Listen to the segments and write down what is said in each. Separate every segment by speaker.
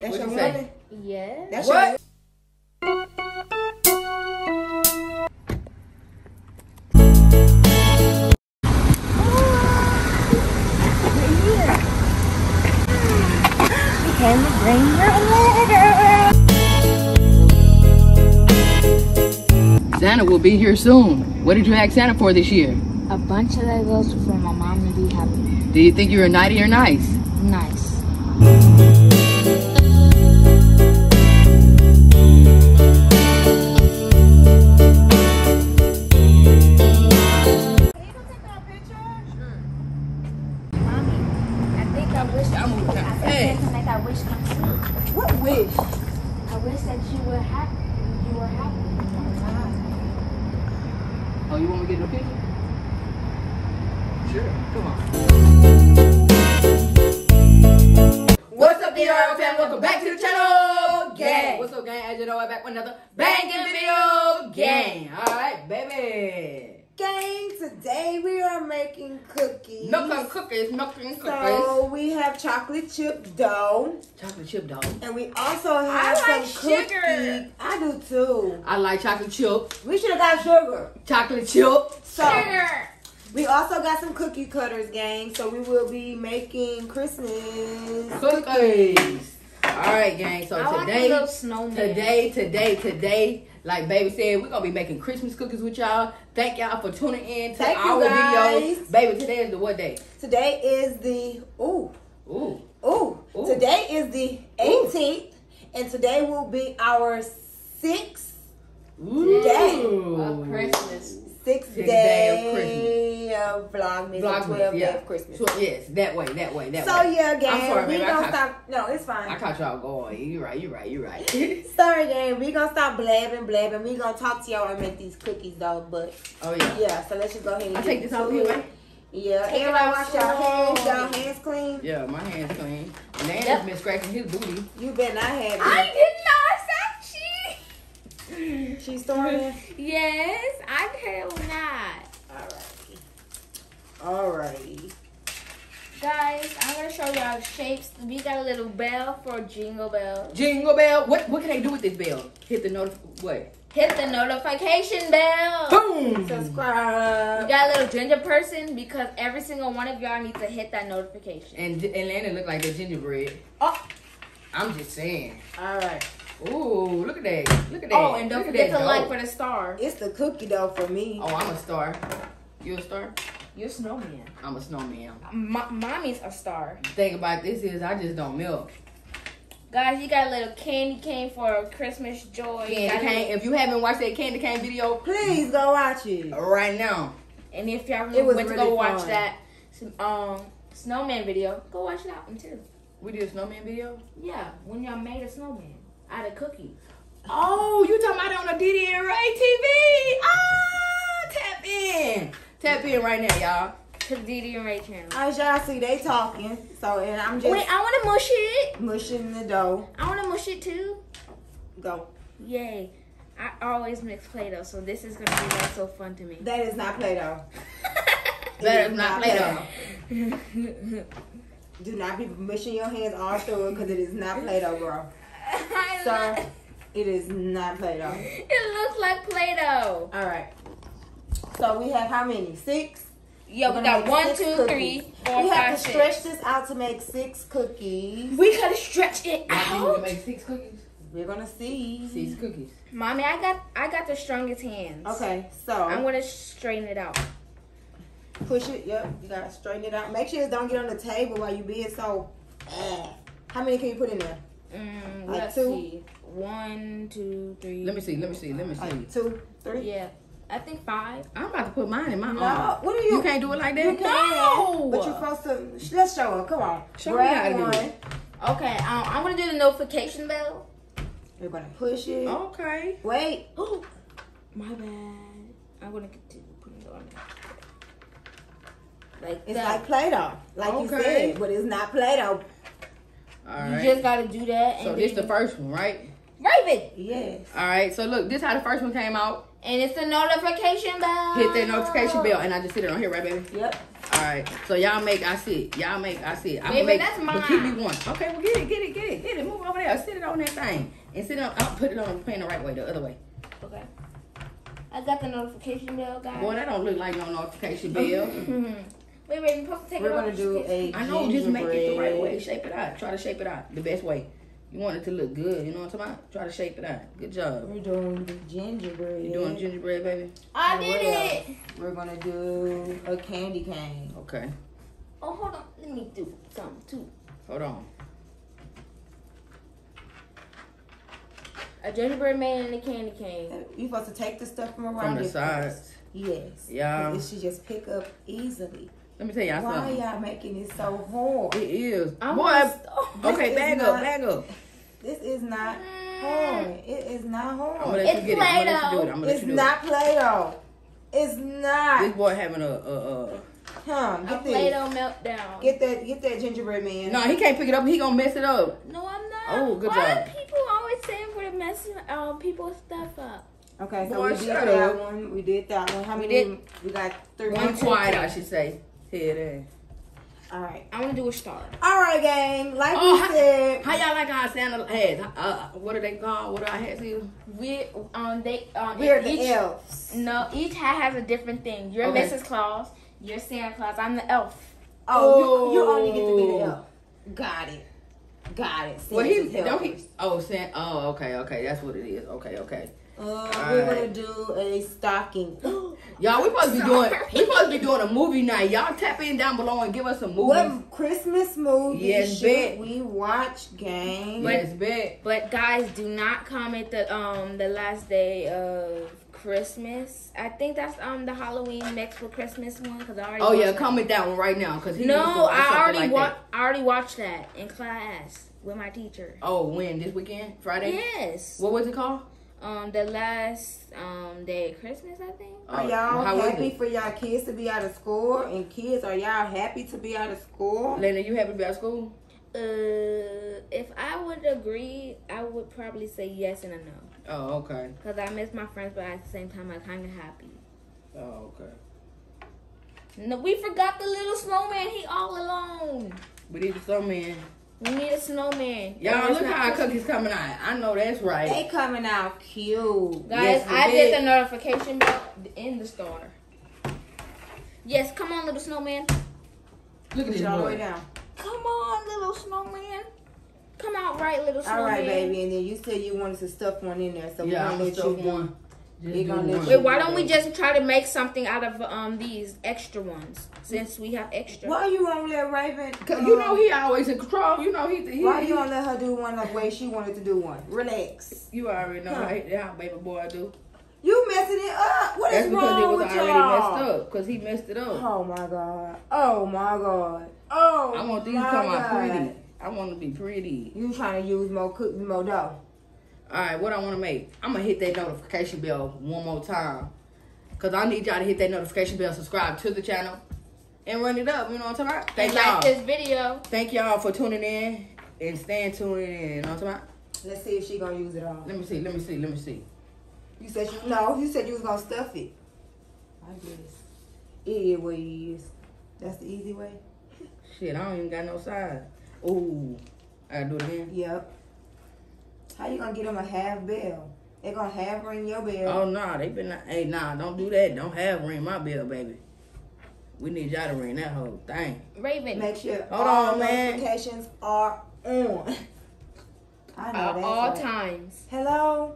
Speaker 1: That's
Speaker 2: What
Speaker 1: your
Speaker 2: you say?
Speaker 1: woman?
Speaker 3: Yeah.
Speaker 1: That's
Speaker 2: What?
Speaker 1: your
Speaker 3: Can bring your?
Speaker 2: Santa will be here soon. What did you ask Santa for this year?
Speaker 3: A bunch of Legos for my mom to be happy.
Speaker 2: Do you think you're naughty or nice?
Speaker 3: Nice.
Speaker 2: Milk and cookies, milk and cookies.
Speaker 1: So we have chocolate chip dough.
Speaker 2: Chocolate chip dough.
Speaker 1: And we also have
Speaker 3: I like
Speaker 1: some
Speaker 3: sugar.
Speaker 1: cookies. I do too.
Speaker 2: I like chocolate chip.
Speaker 1: We should have got sugar.
Speaker 2: Chocolate chip.
Speaker 1: So we also got some cookie cutters, gang. So we will be making Christmas
Speaker 2: Cookies. All right, gang. So
Speaker 3: I
Speaker 2: today,
Speaker 3: little snowman.
Speaker 2: today, today, today, like baby said, we're gonna be making Christmas cookies with y'all. Thank y'all for tuning in to
Speaker 1: Thank
Speaker 2: our
Speaker 1: guys.
Speaker 2: videos. Baby, today is the what day?
Speaker 1: Today is the ooh
Speaker 2: Ooh.
Speaker 1: ooh.
Speaker 2: Ooh.
Speaker 1: Today is the 18th, and today will be our sixth
Speaker 2: Ooh.
Speaker 1: Day.
Speaker 3: of Christmas.
Speaker 1: Sixth
Speaker 2: Sixth
Speaker 1: day,
Speaker 2: day
Speaker 1: of Vlogmas,
Speaker 2: Vlogmas,
Speaker 1: and 12
Speaker 2: yeah.
Speaker 1: day of Christmas.
Speaker 2: So, yes, that way, that way, that
Speaker 1: So
Speaker 2: way.
Speaker 1: So, yeah, gang,
Speaker 2: I'm sorry,
Speaker 1: we
Speaker 2: baby, I
Speaker 1: gonna
Speaker 2: caught-
Speaker 1: stop. No, it's fine.
Speaker 2: I caught y'all going. You're right, you're right, you're right.
Speaker 1: Sorry, gang, we gonna stop blabbing, blabbing. We gonna talk to y'all and make these cookies, though. But
Speaker 2: oh yeah.
Speaker 1: yeah, so let's just go ahead and
Speaker 2: I take this out
Speaker 1: into
Speaker 2: here, right?
Speaker 1: Yeah,
Speaker 3: Take
Speaker 1: everybody
Speaker 3: out
Speaker 1: wash your hands. Y'all hands clean.
Speaker 2: Yeah, my hands clean. Man
Speaker 3: Yep.
Speaker 2: has been scratching his booty.
Speaker 1: You better not have.
Speaker 3: I
Speaker 1: it.
Speaker 3: did not stop she.
Speaker 1: She started.
Speaker 3: Yes, I hell not.
Speaker 1: Alrighty. Alrighty.
Speaker 3: Guys, I'm gonna show y'all shapes. We got a little bell for jingle bell.
Speaker 2: Jingle bell. What what can I do with this bell? Hit the notif what?
Speaker 3: Hit the notification bell.
Speaker 2: Boom.
Speaker 1: Subscribe.
Speaker 3: We got a little ginger person because every single one of y'all needs to hit that notification.
Speaker 2: And and Landyn look like a gingerbread.
Speaker 1: Oh.
Speaker 2: I'm just saying.
Speaker 1: Alright.
Speaker 2: Ooh, look at that. Look at that.
Speaker 3: Oh, and don't
Speaker 2: Look
Speaker 3: forget
Speaker 2: that
Speaker 3: to like for the star.
Speaker 1: It's the cookie dough for me.
Speaker 2: Oh, I'm a star. You a star?
Speaker 3: You're a snowman.
Speaker 2: I'm a snowman.
Speaker 3: M- mommy's a star.
Speaker 2: The thing about this is I just don't milk.
Speaker 3: Guys, you got a little candy cane for Christmas joy.
Speaker 2: Candy
Speaker 3: got
Speaker 2: cane.
Speaker 3: little-
Speaker 2: If you haven't watched that candy cane video
Speaker 1: Please go watch it.
Speaker 2: right now,
Speaker 3: And if y'all
Speaker 1: It
Speaker 3: really
Speaker 1: was
Speaker 3: went to
Speaker 1: really
Speaker 3: go watch that um snowman video, go watch that one too.
Speaker 2: we did a snowman video.
Speaker 3: Yeah, when y'all made a snowman out of cookies.
Speaker 2: Oh, you talking about on the Deedy and Rae TV? Ah, tap in, tap in right now, y'all.
Speaker 3: To Deedy and Rae channel.
Speaker 1: As y'all see, they talking. So, and I'm just
Speaker 3: Wait, I want to mush it.
Speaker 1: mushing the dough.
Speaker 3: I want to mush it too.
Speaker 1: Go.
Speaker 3: Yay. I always mix Play-Doh, so this is going to be like so fun to me.
Speaker 1: That is not Play-Doh.
Speaker 2: that
Speaker 1: is
Speaker 2: not Play-Doh.
Speaker 1: Do not be mushing your hands all through it because it is not Play-Doh, girl.
Speaker 3: I
Speaker 1: Sir,
Speaker 3: love-
Speaker 1: it is not Play-Doh.
Speaker 3: It looks like Play-Doh.
Speaker 1: All right. So we have how many? Six?
Speaker 3: Yeah,
Speaker 1: We're
Speaker 3: we got
Speaker 1: make
Speaker 3: one,
Speaker 1: six
Speaker 3: two,
Speaker 1: cookies.
Speaker 3: three, four,
Speaker 1: We have
Speaker 3: five,
Speaker 1: to
Speaker 3: six.
Speaker 1: stretch this out to make six cookies.
Speaker 3: We gotta stretch it
Speaker 2: I think we
Speaker 3: out.
Speaker 2: can make six cookies.
Speaker 1: We're gonna see.
Speaker 2: Six cookies.
Speaker 3: Mommy, I got I got the strongest hands.
Speaker 1: Okay, so
Speaker 3: I'm gonna straighten it out.
Speaker 1: push it. Yep, you gotta straighten it out. Make sure it don't get on the table while you being so. eh. How many can you put in there?
Speaker 3: Mm,
Speaker 1: Like
Speaker 3: let's
Speaker 1: two?
Speaker 3: see. One, two, three.
Speaker 2: Let me see. Let me see. Let me see.
Speaker 1: Like two, three.
Speaker 3: Yeah, I think five.
Speaker 2: I'm about to put mine in my
Speaker 1: No,
Speaker 2: arm.
Speaker 1: what are you?
Speaker 2: You can't do it like that.
Speaker 1: You can, but you're supposed to. Let's show her. Come on.
Speaker 2: Show me how to do it.
Speaker 3: Okay, um, I'm gonna do the notification bell.
Speaker 1: We're gonna push it.
Speaker 2: Okay.
Speaker 1: Wait.
Speaker 3: Oh, my bad. I'm gonna continue putting it on there. Like
Speaker 1: It's
Speaker 3: that.
Speaker 1: like Play-Doh, like you
Speaker 2: Okay.
Speaker 1: said, but it's not Play-Doh.
Speaker 2: All
Speaker 3: you just gotta do that. And
Speaker 2: so
Speaker 3: then
Speaker 2: this the first one, right?
Speaker 3: Raven.
Speaker 1: Yes.
Speaker 2: All right. So look, this how the first one came out.
Speaker 3: And it's the notification bell.
Speaker 2: Hit that notification bell, and I just sit it on here, right, baby?
Speaker 1: Yep.
Speaker 2: All right. So y'all make I see it. Y'all make I sit. I'm
Speaker 3: Baby,
Speaker 2: make,
Speaker 3: that's
Speaker 2: But keep me one. Okay, well get it, get it, get it, get it. Move over there. Sit it on that thing, and sit on. I'll put it on the pan the right way, the other way.
Speaker 3: Okay. I got the notification bell, guys.
Speaker 2: Boy, that don't look like no notification bell.
Speaker 3: Wait, wait, you're supposed to take
Speaker 1: We're
Speaker 3: it
Speaker 1: gonna
Speaker 3: off.
Speaker 1: do a
Speaker 2: I know, just make it the right way. Shape it out. Try to shape it out the best way. You want it to look good. You know what I'm talking about? Try to shape it out. Good job.
Speaker 1: We're doing the gingerbread.
Speaker 2: You doing gingerbread, baby?
Speaker 3: I did
Speaker 1: well.
Speaker 3: it.
Speaker 1: We're gonna do a candy cane.
Speaker 2: Okay.
Speaker 3: Oh, hold on. Let me do something too.
Speaker 2: Hold on.
Speaker 3: A gingerbread man and a candy cane.
Speaker 1: You're supposed to take the stuff from
Speaker 2: From
Speaker 1: around
Speaker 2: the
Speaker 1: it
Speaker 2: sides.
Speaker 1: first. Yes.
Speaker 2: Yeah.
Speaker 1: It should just pick up easily.
Speaker 2: Let me tell y'all
Speaker 1: Why
Speaker 2: something.
Speaker 1: y'all making it so hard?
Speaker 2: It is.
Speaker 3: I'm
Speaker 2: Boy,
Speaker 3: gonna-
Speaker 2: okay,
Speaker 1: This is
Speaker 2: bag up,
Speaker 1: not-
Speaker 2: bag up.
Speaker 1: This is not hard. It is not hard.
Speaker 3: It's
Speaker 2: you get it. I'm gonna let you do it.
Speaker 3: Play-Doh.
Speaker 2: I'm gonna let
Speaker 1: It's not Play-Doh. It's
Speaker 2: it. This boy having a, a, a
Speaker 1: Huh?
Speaker 3: A
Speaker 1: Get this.
Speaker 3: Play-Doh meltdown.
Speaker 1: Get that. Get that gingerbread man.
Speaker 2: No, he can't pick it up. He gonna mess it up.
Speaker 3: no, I'm not.
Speaker 2: Oh, good
Speaker 3: Why
Speaker 2: job.
Speaker 3: do people always say we're messing um, people's stuff up?
Speaker 1: Okay, so
Speaker 2: Boy,
Speaker 1: we did that
Speaker 2: up.
Speaker 1: one. We did that one. How
Speaker 3: We
Speaker 1: many?
Speaker 3: did-
Speaker 1: We got three.
Speaker 2: One quiet, I should say. Head in.
Speaker 1: All right.
Speaker 3: I want to do a star.
Speaker 1: All right, gang. Like
Speaker 2: Oh,
Speaker 1: we
Speaker 2: hi-
Speaker 1: said,
Speaker 2: How y'all like our Santa hats? Uh, what are they called? What are our hats here?
Speaker 3: We um they um
Speaker 1: we're the
Speaker 3: each
Speaker 1: elves.
Speaker 3: no each hat has a different thing. You're
Speaker 2: Okay.
Speaker 3: Mrs. Claus. You're Santa Claus. I'm the elf.
Speaker 1: Oh, you, you only get to be
Speaker 2: Oh.
Speaker 1: the elf. Got it. Got it.
Speaker 2: Well, he don't he. Oh, San. Oh, okay, okay. That's what it is. Okay, okay.
Speaker 1: Uh,
Speaker 2: All
Speaker 1: we're gonna do a stocking.
Speaker 2: Y'all, we supposed to be doing. We supposed to be doing a movie night. Y'all tap in down below and give us some movies.
Speaker 1: what Christmas movie
Speaker 2: Yes,
Speaker 1: should
Speaker 2: bet.
Speaker 1: we watch, gang?
Speaker 2: Yes, bet.
Speaker 3: But guys, do not comment the um the last day of Christmas. I think that's um the Halloween next for Christmas one because I already.
Speaker 2: Oh yeah,
Speaker 3: watched
Speaker 2: comment that one right now, cause he
Speaker 3: that.
Speaker 2: needs to
Speaker 3: No, I already
Speaker 2: like
Speaker 3: wa- I already watched that in class with my teacher.
Speaker 2: Oh, when this weekend, Friday?
Speaker 3: Yes.
Speaker 2: What was it called?
Speaker 3: Um, the last um day of Christmas, I think.
Speaker 1: Are
Speaker 2: Oh,
Speaker 1: y'all
Speaker 2: how
Speaker 1: happy for y'all kids to be out of school? And kids, are y'all happy to be out of school?
Speaker 2: Lena, you happy to be out of school?
Speaker 3: Uh, if I would agree, I would probably say yes and a no.
Speaker 2: Oh, okay.
Speaker 3: Cause I miss my friends, but at the same time, I'm kind of happy.
Speaker 2: Oh, okay.
Speaker 3: No, we forgot the little snowman. He all alone.
Speaker 2: We need some man.
Speaker 3: We need a snowman.
Speaker 2: Y'all look
Speaker 3: not
Speaker 2: how our
Speaker 3: Christmas.
Speaker 2: cookies coming out. I know that's right.
Speaker 1: They coming out cute.
Speaker 3: Guys,
Speaker 2: Yes,
Speaker 3: I
Speaker 2: did.
Speaker 3: did the notification bell in the store. Yes, come on, little snowman.
Speaker 2: Look at this
Speaker 1: y'all way down.
Speaker 3: Come on, little snowman. Come out right, little snowman.
Speaker 1: All right, baby. And then you said you wanted to stuff one in there, so
Speaker 2: Yeah,
Speaker 1: we're
Speaker 2: I'm
Speaker 1: gonna let
Speaker 2: still
Speaker 1: you
Speaker 2: one. Just do one.
Speaker 3: Wait, why don't we just try to make something out of um these extra ones since we have extra?
Speaker 1: Why you won't let Raven?
Speaker 2: Cause you
Speaker 1: um,
Speaker 2: know he always in control. You know he. he
Speaker 1: Why
Speaker 2: he-
Speaker 1: you don't let her do one the way she wanted to do one? Relax.
Speaker 2: You already know
Speaker 1: Huh.
Speaker 2: how, how baby boy do.
Speaker 1: You messing it up. What is
Speaker 2: That's because it
Speaker 1: wrong
Speaker 2: was
Speaker 1: with
Speaker 2: already
Speaker 1: y'all?
Speaker 2: messed up. Cause he messed it up.
Speaker 1: Oh my god. Oh my god. Oh.
Speaker 2: I want these to
Speaker 1: my
Speaker 2: come out pretty. I want to be pretty.
Speaker 1: You trying to use more cook more dough?
Speaker 2: All right, what I want to make? I'm gonna hit that notification bell one more time, cause I need y'all to hit that notification bell, subscribe to the channel, and run it up. You know what I'm talking about? Thank
Speaker 3: and
Speaker 2: y'all.
Speaker 3: like this video.
Speaker 2: Thank y'all for tuning in and staying tuned in. You know what I'm talking about?
Speaker 1: Let's see if she gonna use it all.
Speaker 2: Let me see. Let me see. Let me see.
Speaker 1: You said you no. You said you was gonna stuff it. I guess it is what it is. That's the easy way.
Speaker 2: Shit, I don't even got no size. Ooh, I gotta do it again.
Speaker 1: Yep. How you gonna get them a half bell? They gonna half ring your bell.
Speaker 2: Oh nah, they been. Hey, nah, don't do that. Don't have ring my bell, baby. We need y'all to ring that whole thing.
Speaker 3: Raven.
Speaker 1: Make sure
Speaker 2: Hold
Speaker 1: all
Speaker 2: on, man.
Speaker 1: notifications are on. I know
Speaker 3: At
Speaker 1: that's
Speaker 3: all
Speaker 1: right.
Speaker 3: times.
Speaker 1: Hello.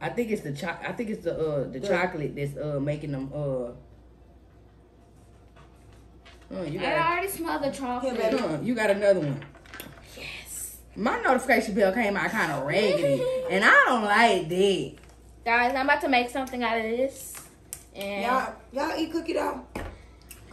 Speaker 2: I think it's the cho- I think it's the uh the
Speaker 1: The-
Speaker 2: chocolate that's uh making them uh. Oh, you
Speaker 3: I
Speaker 2: got
Speaker 3: already smell the chocolate.
Speaker 1: Here, baby.
Speaker 2: uh, you got another one.
Speaker 3: Yes.
Speaker 2: My notification bell came out kind of raggedy, and I don't like that.
Speaker 3: Guys, I'm about to make something out of this. And
Speaker 1: Y'all, y'all eat cookie dough.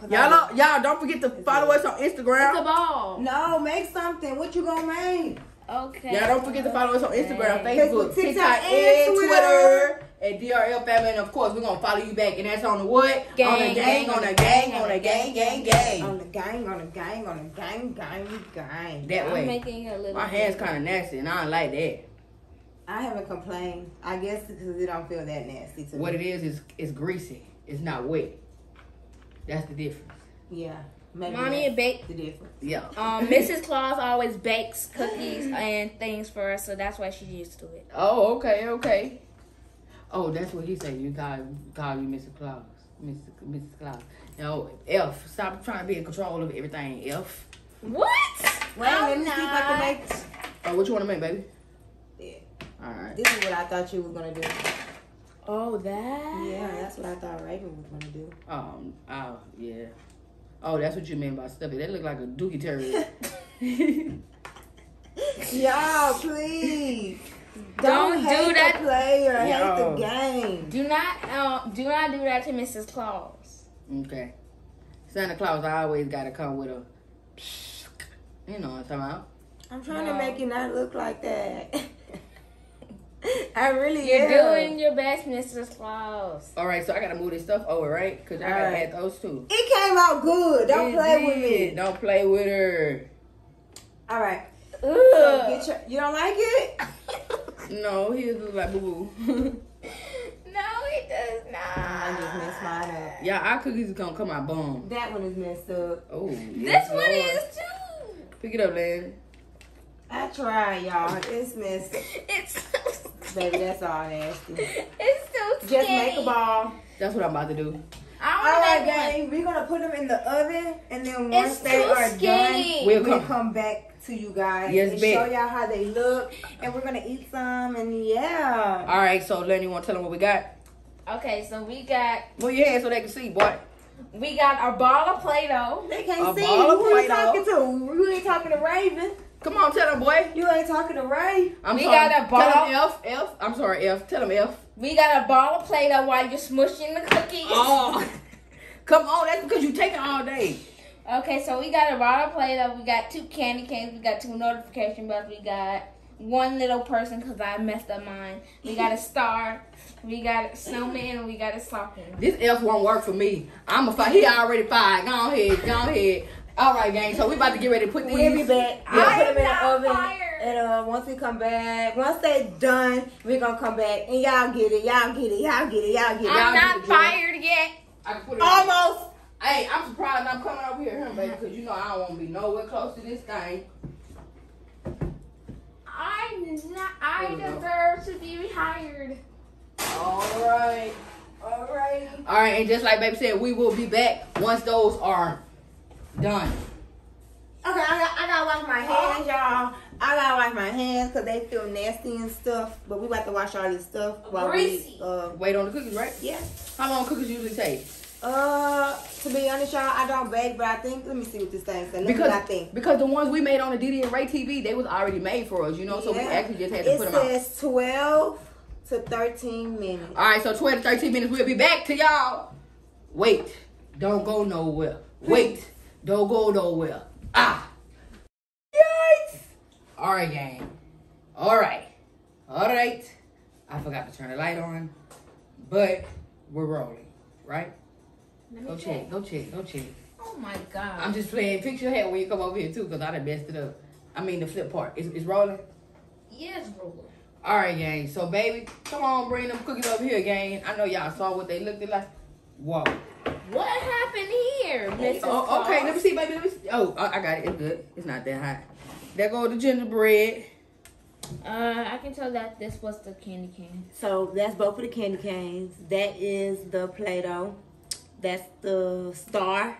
Speaker 2: Y'all, don't, y'all don't forget to follow us on
Speaker 3: it's a
Speaker 2: Instagram.
Speaker 3: ball.
Speaker 1: No, make something. What you gonna make?
Speaker 3: Okay.
Speaker 2: Y'all don't forget to follow us on Instagram,
Speaker 3: Okay.
Speaker 2: Facebook,
Speaker 1: Facebook,
Speaker 2: TikTok,
Speaker 1: TikTok,
Speaker 2: and
Speaker 1: and
Speaker 2: Twitter. At DRL Family, and of course, we're gonna follow you back, and that's on the what? on the
Speaker 3: Gang,
Speaker 2: gang, on the gang, on the gang, gang, gang.
Speaker 1: On the gang, on the gang, on the gang, gang, gang.
Speaker 2: That
Speaker 3: I'm
Speaker 2: way.
Speaker 3: making a little.
Speaker 2: My hands kind of nasty, and I don't like that.
Speaker 1: I haven't complained. I guess because it don't feel that nasty to
Speaker 2: What
Speaker 1: me.
Speaker 2: it is is it's greasy. It's not wet. That's the difference.
Speaker 1: Yeah. Maybe
Speaker 3: Mommy
Speaker 1: that's
Speaker 3: bake.
Speaker 1: the difference.
Speaker 2: Yeah.
Speaker 3: Um, Mrs. Claus always bakes cookies and things for us, so that's why she's used to it.
Speaker 2: Oh, okay, okay. Oh, that's what he said. You call call you Mr. Claus, Mr. Mrs. Claus. No, F. Stop trying to be in control of everything. F.
Speaker 3: What?
Speaker 1: Wait, let
Speaker 3: I'm
Speaker 1: me see if I can make.
Speaker 2: Oh, what you want to make, baby?
Speaker 1: Yeah.
Speaker 2: All right.
Speaker 1: This is what I thought you were gonna do.
Speaker 3: Oh, that.
Speaker 1: Yeah, that's what I thought Raven was gonna do.
Speaker 2: Um. Oh, yeah. Oh, that's what you mean by stuffy. That look like a dookie turd.
Speaker 1: Y'all, please.
Speaker 3: Don't do
Speaker 1: hate
Speaker 3: that.
Speaker 1: The player, hate
Speaker 2: Yo.
Speaker 1: the game.
Speaker 3: Do not, um, do not do that to Mrs. Claus.
Speaker 2: okay. Santa Claus I always got to come with a. You know what I'm talking about?
Speaker 1: I'm trying
Speaker 3: No.
Speaker 1: to make you not look like that. I really
Speaker 3: You're
Speaker 1: am.
Speaker 3: doing your best, Mrs. Claus.
Speaker 2: All right, so I gotta move this stuff over, right? Cause I gotta
Speaker 1: All right.
Speaker 2: add those two.
Speaker 1: It came out good. Don't
Speaker 2: It
Speaker 1: play with
Speaker 2: did.
Speaker 1: me.
Speaker 2: Don't play with her.
Speaker 1: All right. So get your, you don't like it?
Speaker 2: No, he look like boo boo.
Speaker 3: No, it does
Speaker 1: I just
Speaker 3: not.
Speaker 1: messed mine up.
Speaker 2: yeah, our cookies is gonna come out bomb.
Speaker 1: That one is messed up.
Speaker 2: Oh,
Speaker 3: This
Speaker 2: yes,
Speaker 3: one
Speaker 2: Lord.
Speaker 3: is too.
Speaker 2: Pick it up, Lynn.
Speaker 1: I tried, y'all. It's messed.
Speaker 3: It's so
Speaker 1: Baby, that's all nasty.
Speaker 3: It's so
Speaker 1: Just
Speaker 3: skinny.
Speaker 1: make a ball.
Speaker 2: That's what I'm about to do.
Speaker 3: I
Speaker 1: All
Speaker 3: want
Speaker 1: right,
Speaker 3: to
Speaker 1: gang. We're gonna put them in the oven, and then once
Speaker 3: It's
Speaker 1: they are
Speaker 3: skinny.
Speaker 1: done,
Speaker 2: We'll
Speaker 1: we'll
Speaker 2: come.
Speaker 1: come back to you guys
Speaker 2: Yes,
Speaker 1: and
Speaker 2: babe.
Speaker 1: show y'all how they look, and we're gonna eat some, and yeah.
Speaker 2: All right, so Lynn, you want to tell them what we got?
Speaker 3: Okay, so we got
Speaker 2: Move your hand so they can see, boy.
Speaker 3: we got our ball of Play-Doh.
Speaker 1: They can't
Speaker 2: A
Speaker 1: see
Speaker 2: ball of
Speaker 1: who you
Speaker 2: Play-Doh.
Speaker 1: talking to. You ain't talking to Raven.
Speaker 2: Come on, tell them, boy.
Speaker 1: You ain't talking to Ray.
Speaker 2: I'm
Speaker 3: We
Speaker 2: sorry.
Speaker 3: got a
Speaker 2: Tell
Speaker 3: ball.
Speaker 2: them F, F. I'm sorry, F. Tell them F.
Speaker 3: We got a ball of Play-Doh while you're smushing the cookies.
Speaker 2: Oh, come on. That's because you taking all day.
Speaker 3: Okay, so we got a ball of Play-Doh. We got two candy canes. We got two notification bells. We got one little person because I messed up mine. We got a star. We got a snowman. And we got a stocking.
Speaker 2: This F won't work for me. I'm a fight. He already fired. Go ahead. Go ahead. All right, gang. So we about to get ready to put these.
Speaker 1: We'll be back.
Speaker 2: Yeah.
Speaker 3: I
Speaker 1: put them in the oven.
Speaker 3: fired.
Speaker 1: And uh, once we come back, once they're done, we're gonna come back and y'all get it, y'all get it, y'all get it, y'all get it.
Speaker 2: Y'all
Speaker 3: I'm
Speaker 2: get
Speaker 3: not
Speaker 2: the
Speaker 3: fired yet.
Speaker 2: I can put it.
Speaker 1: Almost.
Speaker 2: Hey, I'm surprised I'm coming over here, huh, baby? Because you know I don't want to be nowhere close to this thing.
Speaker 3: I'm not. I
Speaker 2: There we go.
Speaker 3: deserve to be hired.
Speaker 2: All right.
Speaker 1: All right.
Speaker 2: All right, and just like baby said, we will be back once those are done.
Speaker 1: Okay, I got I gotta wash my hands, y'all. I gotta wash my hands because they feel nasty and stuff. But we about to wash all this stuff while
Speaker 3: Greasy.
Speaker 1: we uh
Speaker 2: Wait on the cookies, right?
Speaker 1: yeah.
Speaker 2: How long cookies usually take?
Speaker 1: Uh, to be honest, y'all, I don't bake, but I think let me see what this thing says.
Speaker 2: Because
Speaker 1: what I think.
Speaker 2: because the ones we made on the Deedy and Rae TV, they was already made for us, you know. So we actually just had to
Speaker 1: it
Speaker 2: put them out.
Speaker 1: It says twelve to thirteen minutes.
Speaker 2: All right, so 12 to 13 minutes, we'll be back to y'all. Wait, don't go nowhere. Wait, don't go nowhere. Ah. Yikes. All right, gang. All right. All right. I forgot to turn the light on, but we're rolling, right?
Speaker 3: Let
Speaker 2: Go
Speaker 3: me
Speaker 2: check, go check, go check.
Speaker 3: Oh my god.
Speaker 2: I'm just playing. Fix your head when you come over here, too, because I done messed it up. I mean, the flip part. It's, it's rolling.
Speaker 3: yes, ruler.
Speaker 2: All right, gang. So, baby, come on, bring them cookies over here, gang. I know y'all saw what they looked like. Whoa.
Speaker 3: What happened here, Mrs.
Speaker 2: Oh, okay. Let me see, baby. Let me see. Oh, I I got it. It's good. It's not that hot. There go the gingerbread.
Speaker 3: Uh, I can tell that this was the candy cane.
Speaker 1: So that's both of the candy canes. That is the Play-Doh. That's the star.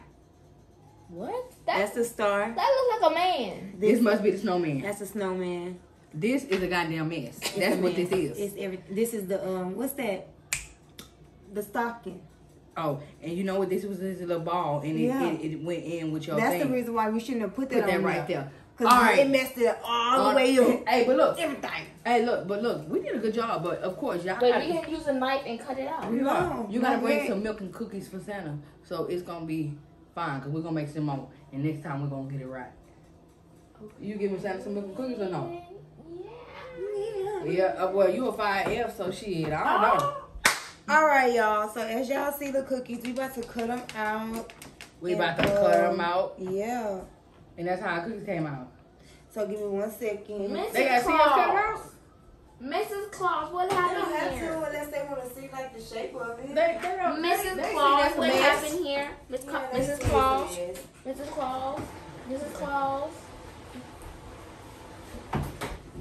Speaker 3: What?
Speaker 1: That's
Speaker 3: That
Speaker 1: the star.
Speaker 3: that looks like a man.
Speaker 2: This must be the snowman.
Speaker 1: That's a snowman.
Speaker 2: This is a goddamn mess.
Speaker 1: It's
Speaker 2: That's
Speaker 1: a
Speaker 2: what
Speaker 1: mess.
Speaker 2: this is.
Speaker 1: It's every. This is the um. What's that? The stocking.
Speaker 2: Oh, and you know what? This was this little ball, and it,
Speaker 1: Yeah.
Speaker 2: it, it went in with your
Speaker 1: That's
Speaker 2: thing.
Speaker 1: the reason why we shouldn't have put that
Speaker 2: Put that right there.
Speaker 1: Because
Speaker 2: All right.
Speaker 1: it messed it up all
Speaker 2: Uh,
Speaker 1: the way up.
Speaker 2: Hey, but look.
Speaker 1: Everything.
Speaker 2: Hey, look. But look. We did a good job. But of course, y'all.
Speaker 3: But
Speaker 2: gotta-
Speaker 3: we can use a knife and cut it out.
Speaker 2: You,
Speaker 1: No,
Speaker 2: gotta, you gotta bring
Speaker 1: yet.
Speaker 2: some milk and cookies for Santa. So it's gonna be fine because we're gonna make some more. And next time we're gonna get it right. You giving Santa some milk and cookies or no?
Speaker 3: Yeah.
Speaker 1: Yeah.
Speaker 2: Yeah, uh, well, you a 5F, so shit, I don't know.
Speaker 1: All right, y'all. So as y'all see the cookies, we about to cut them out.
Speaker 2: We about to cut
Speaker 1: um,
Speaker 2: them out.
Speaker 1: Yeah.
Speaker 2: And that's how our cookies came out.
Speaker 1: So give me one second.
Speaker 3: Mrs.
Speaker 2: They got Claus. Mrs.
Speaker 3: Claus,
Speaker 2: what
Speaker 3: happened
Speaker 1: they don't here?
Speaker 2: have to unless they
Speaker 3: want
Speaker 2: to see
Speaker 3: like
Speaker 2: the shape
Speaker 3: of
Speaker 2: it. They, Mrs.
Speaker 3: Claus, what happened here? Miss
Speaker 1: yeah,
Speaker 3: Mrs. Claus.
Speaker 1: Mrs. Claus.
Speaker 3: Mrs. Claus. Mrs. Claus.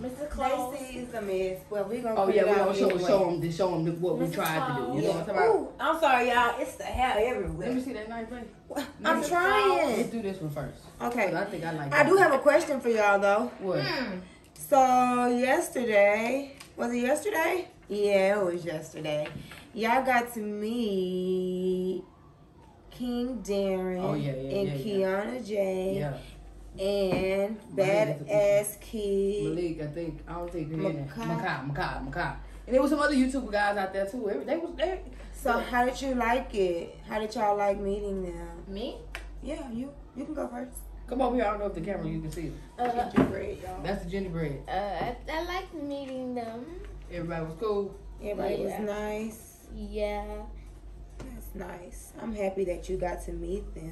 Speaker 3: Mrs. Claus.
Speaker 1: They see it's a mess. Well, we gonna
Speaker 2: Oh yeah, we
Speaker 1: out
Speaker 2: gonna show,
Speaker 1: anyway.
Speaker 2: show them, to show them what we
Speaker 3: Mrs.
Speaker 2: tried to do. You know what I'm talking about?
Speaker 1: Ooh, I'm sorry, y'all. It's the hair
Speaker 2: Let me see that knife, baby.
Speaker 1: I'm trying.
Speaker 2: Let's do this one first.
Speaker 1: Okay.
Speaker 2: I think I like.
Speaker 1: I
Speaker 2: that.
Speaker 1: do have a question for y'all though.
Speaker 2: What?
Speaker 3: Hmm.
Speaker 1: So yesterday, was it yesterday? Yeah, it was yesterday. Y'all got to meet King Darren
Speaker 2: Oh, yeah, yeah,
Speaker 1: and
Speaker 2: yeah,
Speaker 1: Kianna Jay
Speaker 2: Yeah,
Speaker 1: and
Speaker 2: Malik
Speaker 1: Badass Kid.
Speaker 2: Malik. I think I don't think they're in there.
Speaker 1: Makai.
Speaker 2: Makai, Makai, Makai. And there was some other YouTuber guys out there too. They was they.
Speaker 1: So how did you like it? How did y'all like meeting them?
Speaker 3: Me?
Speaker 1: Yeah, you you can go first.
Speaker 2: Come over here. I don't know if the camera you can see it.
Speaker 3: Uh,
Speaker 1: Gingerbread, y'all.
Speaker 2: That's the gingerbread.
Speaker 3: uh, I, I liked meeting them.
Speaker 2: Everybody was cool.
Speaker 1: Everybody
Speaker 3: Yeah.
Speaker 1: was nice.
Speaker 3: Yeah.
Speaker 1: That's nice. I'm happy that you got to meet them.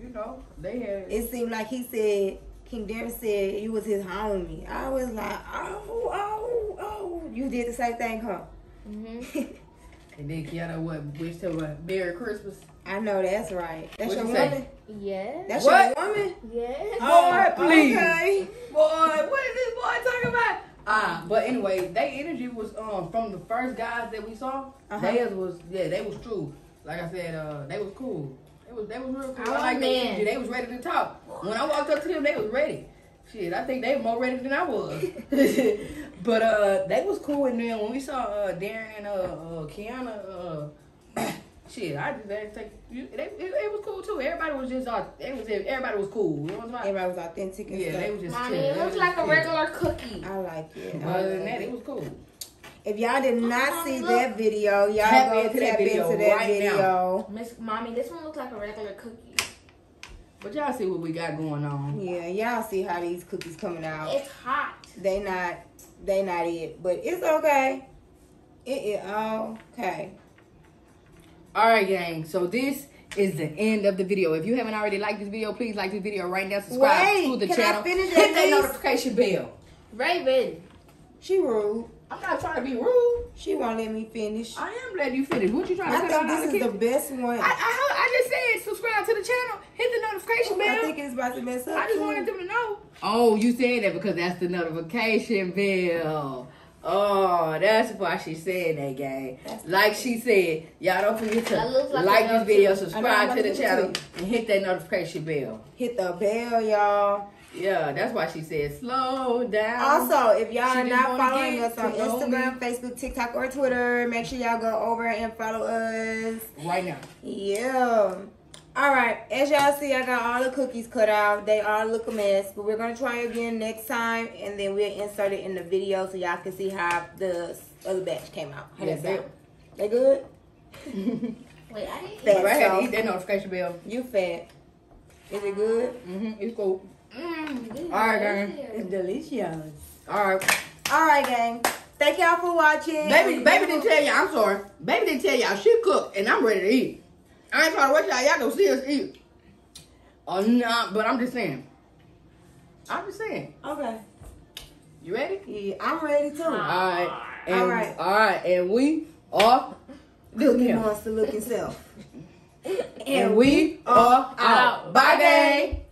Speaker 2: You know, they had.
Speaker 1: It seemed like he said, King Darren said you was his homie. I was like, oh, oh, oh. You did the same thing, huh?
Speaker 3: hmm
Speaker 2: And then Kianna what wished her a Merry Christmas.
Speaker 1: I know that's right. That's
Speaker 2: What'd
Speaker 1: your
Speaker 2: you say?
Speaker 1: woman?
Speaker 3: Yeah.
Speaker 1: That's
Speaker 2: What?
Speaker 1: your woman?
Speaker 3: yeah.
Speaker 2: Boy, please.
Speaker 1: Okay.
Speaker 2: Boy, what is this boy talking about? Ah, but anyway, their energy was um from the first guys that we saw.
Speaker 1: Uh-huh.
Speaker 2: Theirs was yeah, they was true. Like I said, uh, they was cool. They was they was real cool. I
Speaker 3: Oh,
Speaker 2: like their
Speaker 3: man.
Speaker 2: energy. They was ready to talk. When I walked up to them, they was ready. Shit, I think they were more ready than I was. but uh, they was cool. And then when we saw uh Darren and uh, uh Kianna, uh, shit, I just they think you- they, it, it was cool too. Everybody was just uh, it was everybody was cool. You know what I'm saying?
Speaker 1: Everybody was authentic and
Speaker 2: Yeah,
Speaker 1: stuff.
Speaker 2: they was just
Speaker 3: Mommy, it
Speaker 2: They
Speaker 3: looks
Speaker 2: was
Speaker 3: like a regular cookie.
Speaker 1: I like it.
Speaker 2: Other than that,
Speaker 1: it.
Speaker 2: it was cool.
Speaker 1: If y'all did not
Speaker 3: Mom,
Speaker 1: see
Speaker 3: look.
Speaker 1: that video, y'all
Speaker 2: Tap
Speaker 1: go
Speaker 2: into that
Speaker 1: tap
Speaker 2: video
Speaker 1: into that
Speaker 2: right
Speaker 1: video.
Speaker 3: Miss Mommy, this one looks like a regular cookie.
Speaker 2: But y'all see what we got going on.
Speaker 1: Yeah, y'all see how these cookies coming out.
Speaker 3: It's hot.
Speaker 1: They not they not it, but it's okay. It is okay.
Speaker 2: All right, gang. So this is the end of the video. If you haven't already liked this video, please like this video right now. Subscribe
Speaker 1: Wait,
Speaker 2: to the
Speaker 1: can I
Speaker 2: channel.
Speaker 1: finish
Speaker 2: Hit that notification bell.
Speaker 3: Raven.
Speaker 1: She rude.
Speaker 2: I'm not trying to be rude.
Speaker 1: She won't let me finish.
Speaker 2: I am letting you finish. What you trying to
Speaker 1: I
Speaker 2: say
Speaker 1: think this is the best one.
Speaker 2: I, I, I just said subscribe to the channel. Hit the notification bell.
Speaker 1: I think it's about to mess up.
Speaker 2: I just
Speaker 1: too.
Speaker 2: wanted them to know. Oh, you said that because that's the notification bell. Oh, that's why she said that, gang. Like she said, y'all don't forget to
Speaker 3: like
Speaker 2: like this video, subscribe to the channel, and hit that notification bell.
Speaker 1: Hit the bell, y'all.
Speaker 2: Yeah, that's why she said slow down.
Speaker 1: Also, if y'all
Speaker 2: She
Speaker 1: are not following us on
Speaker 2: to know
Speaker 1: Instagram, Facebook, TikTok, or Twitter, make sure y'all go over and follow us.
Speaker 2: right now.
Speaker 1: Yeah. All right. As y'all see, I got all the cookies cut out. They all look a mess, but we're gonna try again next time, and then we'll insert it in the video so y'all can see how the other batch came out. How
Speaker 2: Yeah,
Speaker 1: that sound? They good?
Speaker 3: Wait, I didn't.
Speaker 1: Fat
Speaker 2: Right here,
Speaker 1: so.
Speaker 2: hit that notification bell.
Speaker 1: You fat? Is it good?
Speaker 2: Mm-hmm, it's cool.
Speaker 3: Mm,
Speaker 2: All right, gang.
Speaker 3: delicious.
Speaker 1: delicious.
Speaker 2: All right.
Speaker 1: All right, gang. Thank y'all for watching.
Speaker 2: Baby, baby didn't tell y'all, I'm sorry. Baby didn't tell y'all she cooked, and I'm ready to eat. I ain't trying to watch y'all. Y'all go see us eat. Oh, no, but I'm just saying. I'm just saying.
Speaker 1: Okay.
Speaker 2: You ready?
Speaker 1: Yeah, I'm ready too.
Speaker 2: All right. And,
Speaker 1: All right.
Speaker 2: All right. And we are. Look
Speaker 1: Cookie
Speaker 2: here.
Speaker 1: Monster looking self.
Speaker 2: And we are out. Bye, gang.